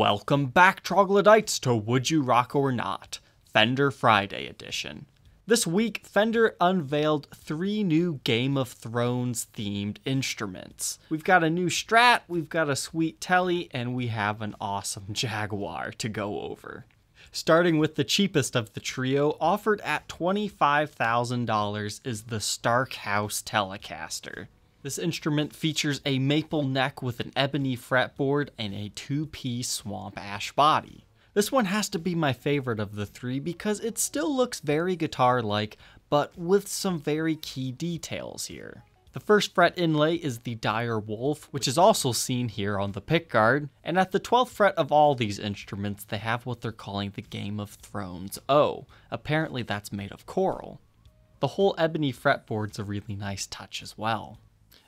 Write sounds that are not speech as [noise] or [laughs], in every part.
Welcome back, troglodytes, to Would You Rock or Not, Fender Friday edition. This week, Fender unveiled three new Game of Thrones themed instruments. We've got a new Strat, we've got a sweet Tele, and we have an awesome [laughs] Jaguar to go over. Starting with the cheapest of the trio, offered at $25,000 is the Stark House Telecaster. This instrument features a maple neck with an ebony fretboard and a two-piece swamp ash body. This one has to be my favorite of the three because it still looks very guitar-like, but with some very key details here. The first fret inlay is the dire wolf, which is also seen here on the pickguard, and at the 12th fret of all these instruments, they have what they're calling the Game of Thrones O. Apparently that's made of coral. The whole ebony fretboard's a really nice touch as well.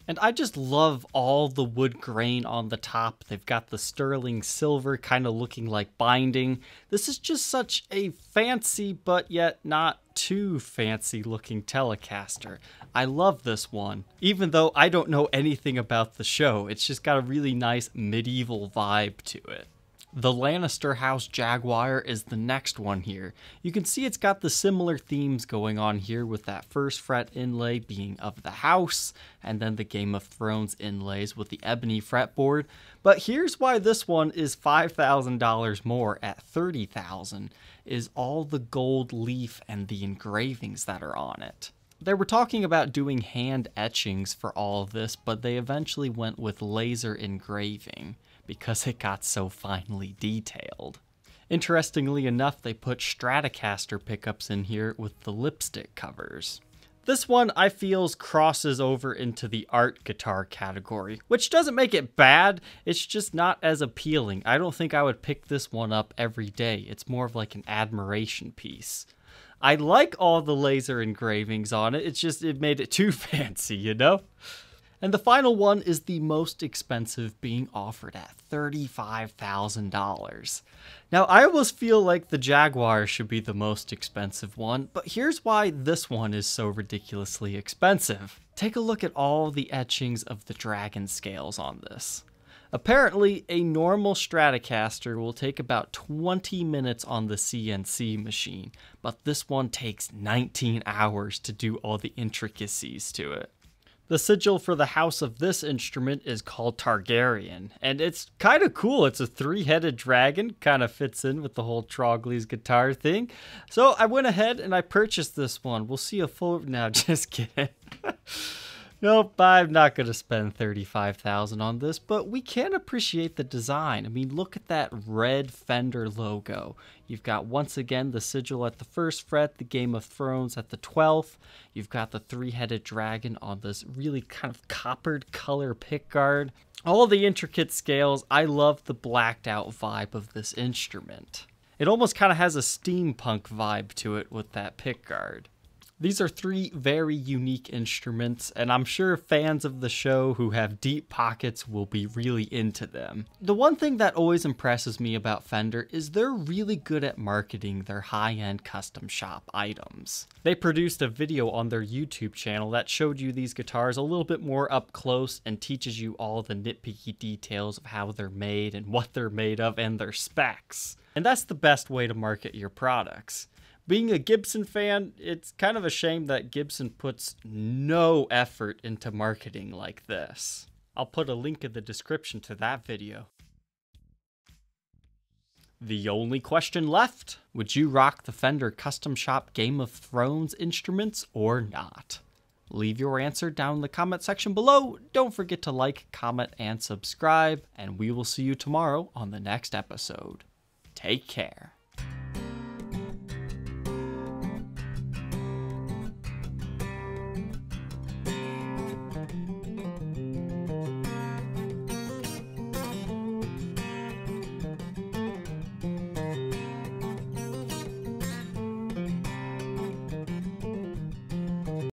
And I just love all the wood grain on the top. They've got the sterling silver kind of looking like binding. This is just such a fancy but yet not too fancy looking Telecaster. I love this one. Even though I don't know anything about the show, it's just got a really nice medieval vibe to it. The Lannister House Jaguar is the next one here. You can see it's got the similar themes going on here with that first fret inlay being of the house and then the Game of Thrones inlays with the ebony fretboard. But here's why this one is $5,000 more at $30,000 is all the gold leaf and the engravings that are on it. They were talking about doing hand etchings for all of this, but they eventually went with laser engraving because it got so finely detailed. Interestingly enough, they put Stratocaster pickups in here with the lipstick covers. This one I feels crosses over into the art guitar category, which doesn't make it bad, it's just not as appealing. I don't think I would pick this one up every day. It's more of like an admiration piece. I like all the laser engravings on it, it's just it made it too [laughs] fancy, you know? And the final one is the most expensive, being offered at $35,000. Now, I almost feel like the Jaguar should be the most expensive one, but here's why this one is so ridiculously expensive. Take a look at all the etchings of the dragon scales on this. Apparently, a normal Stratocaster will take about 20 minutes on the CNC machine, but this one takes 19 hours to do all the intricacies to it. The sigil for the house of this instrument is called Targaryen, and it's kind of cool. It's a three-headed dragon, kind of fits in with the whole Trogly's guitar thing. So I went ahead and I purchased this one. We'll see a full... Now, just kidding. [laughs] Nope, I'm not going to spend 35000 on this, but we can appreciate the design. I mean, look at that red Fender logo. You've got, once again, the sigil at the first fret, the Game of Thrones at the 12th. You've got the three-headed dragon on this really kind of coppered color pickguard. All the intricate scales. I love the blacked out vibe of this instrument. It almost kind of has a steampunk vibe to it with that pickguard. These are three very unique instruments, and I'm sure fans of the show who have deep pockets will be really into them. The one thing that always impresses me about Fender is they're really good at marketing their high-end custom shop items. They produced a video on their YouTube channel that showed you these guitars a little bit more up close and teaches you all the nitpicky details of how they're made and what they're made of and their specs. And that's the best way to market your products being a Gibson fan, it's kind of a shame that Gibson puts no effort into marketing like this. I'll put a link in the description to that video. The only question left, would you rock the Fender Custom Shop Game of Thrones instruments or not? Leave your answer down in the comment section below. Don't forget to like, comment, and subscribe, and we will see you tomorrow on the next episode. Take care.